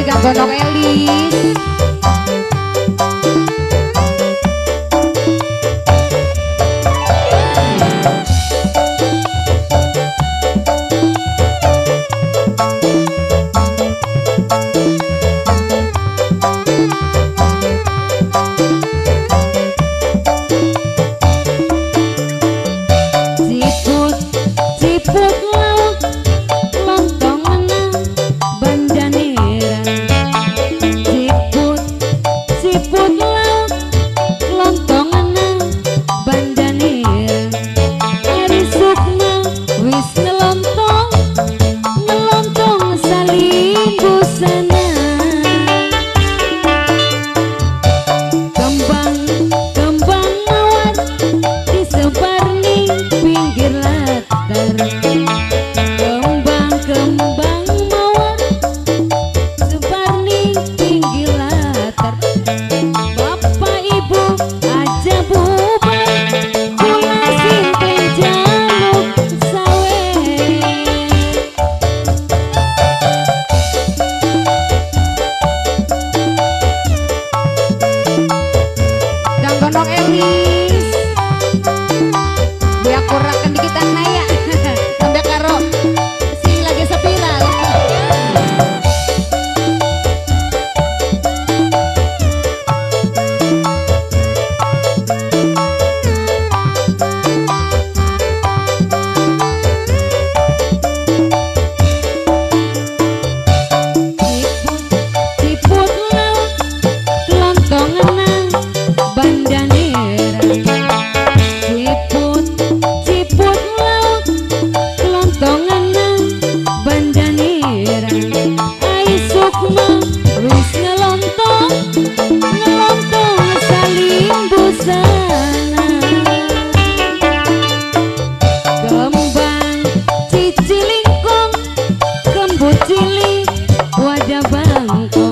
Gonong Elis Ciput, 你。Thank you.